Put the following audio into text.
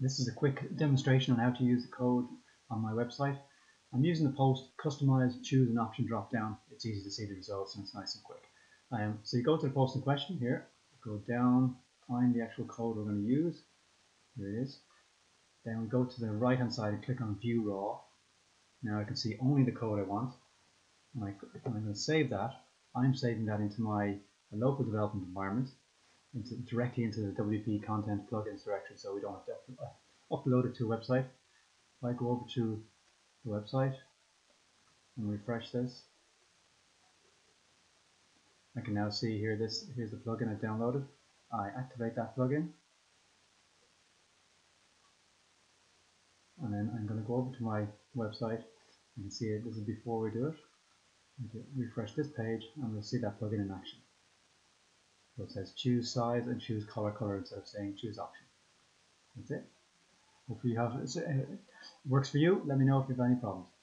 This is a quick demonstration on how to use the code on my website. I'm using the post customize choose an option drop down. It's easy to see the results and it's nice and quick. Um, so you go to the post in question here, go down, find the actual code we're going to use. Here it is. Then we go to the right hand side and click on view raw. Now I can see only the code I want. And I, I'm going to save that. I'm saving that into my local development environment into, directly into the WP content plugins directory so we don't have to upload it to a website. If I go over to the website and refresh this, I can now see here this here's the plugin I downloaded. I activate that plugin and then I'm going to go over to my website. and see it. This is before we do it. Refresh this page and we'll see that plugin in action. So it says choose size and choose color color instead of saying choose option. That's it. Hopefully you have it uh, works for you. Let me know if you have any problems.